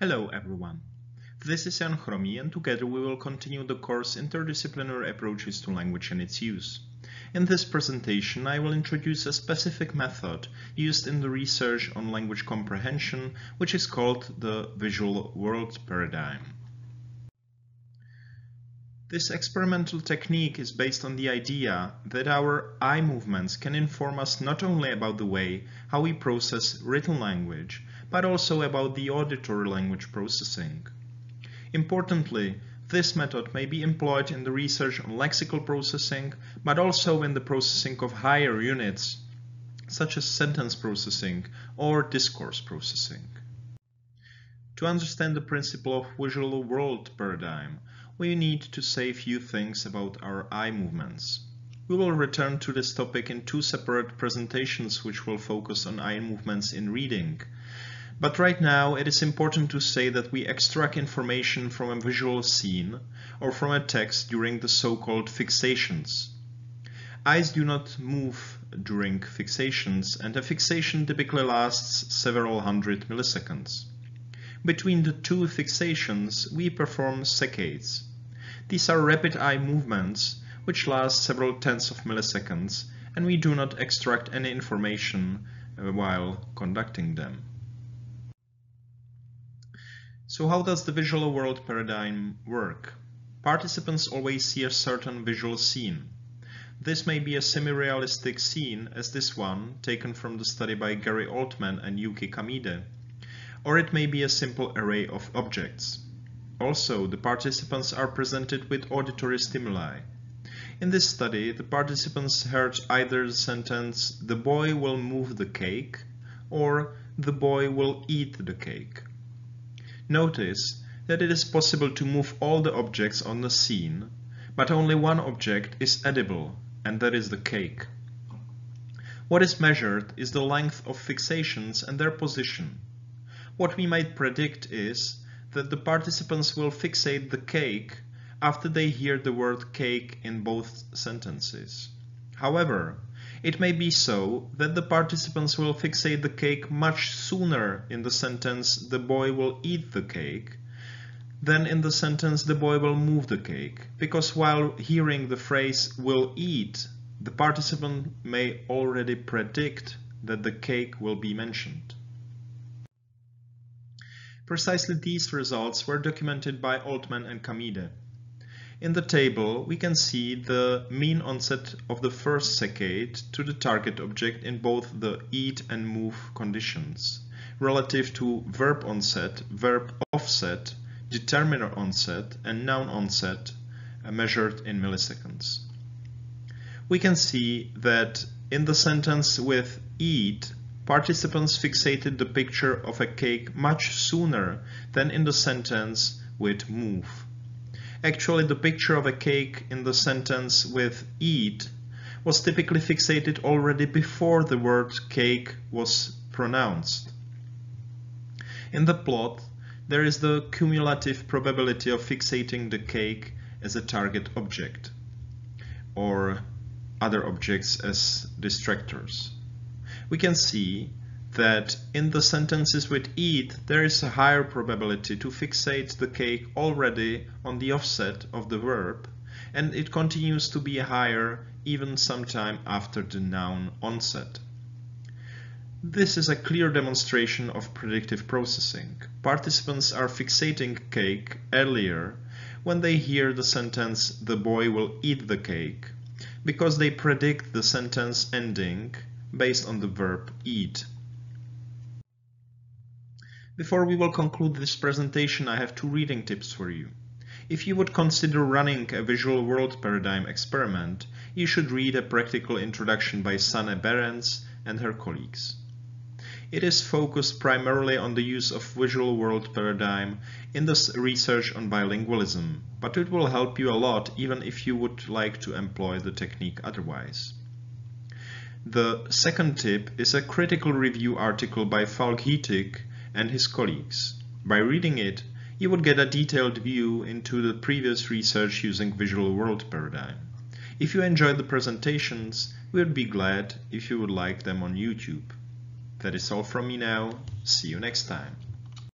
Hello everyone. This is Jan Chromý and together we will continue the course Interdisciplinary Approaches to Language and its Use. In this presentation I will introduce a specific method used in the research on language comprehension which is called the visual world paradigm. This experimental technique is based on the idea that our eye movements can inform us not only about the way how we process written language, but also about the auditory language processing. Importantly, this method may be employed in the research on lexical processing, but also in the processing of higher units, such as sentence processing or discourse processing. To understand the principle of visual world paradigm, we need to say a few things about our eye movements. We will return to this topic in two separate presentations which will focus on eye movements in reading, but right now it is important to say that we extract information from a visual scene or from a text during the so-called fixations. Eyes do not move during fixations and a fixation typically lasts several hundred milliseconds. Between the two fixations we perform saccades. These are rapid eye movements which last several tens of milliseconds and we do not extract any information uh, while conducting them. So how does the visual world paradigm work? Participants always see a certain visual scene. This may be a semi-realistic scene as this one, taken from the study by Gerry Altmann and Yuki Kamide, or it may be a simple array of objects. Also, the participants are presented with auditory stimuli. In this study, the participants heard either the sentence, the boy will move the cake, or the boy will eat the cake. Notice that it is possible to move all the objects on the scene, but only one object is edible, and that is the cake. What is measured is the length of fixations and their position. What we might predict is that the participants will fixate the cake after they hear the word cake in both sentences. However, it may be so that the participants will fixate the cake much sooner in the sentence the boy will eat the cake than in the sentence the boy will move the cake, because while hearing the phrase will eat, the participant may already predict that the cake will be mentioned. Precisely these results were documented by Altmann and Kamide. In the table, we can see the mean onset of the first saccade to the target object in both the eat and move conditions, relative to verb onset, verb offset, determiner onset, and noun onset uh, measured in milliseconds. We can see that in the sentence with eat, participants fixated the picture of a cake much sooner than in the sentence with move. Actually, the picture of a cake in the sentence with eat was typically fixated already before the word cake was pronounced. In the plot, there is the cumulative probability of fixating the cake as a target object or other objects as distractors. We can see that in the sentences with eat there is a higher probability to fixate the cake already on the offset of the verb and it continues to be higher even sometime after the noun onset. This is a clear demonstration of predictive processing. Participants are fixating cake earlier when they hear the sentence the boy will eat the cake because they predict the sentence ending based on the verb eat. Before we will conclude this presentation, I have two reading tips for you. If you would consider running a visual world paradigm experiment, you should read a practical introduction by Sanne Berends and her colleagues. It is focused primarily on the use of visual world paradigm in the research on bilingualism, but it will help you a lot even if you would like to employ the technique otherwise. The second tip is a critical review article by Falk Huettig and his colleagues. By reading it, you would get a detailed view into the previous research using visual world paradigm. If you enjoyed the presentations, we would be glad if you would like them on YouTube. That is all from me now. See you next time.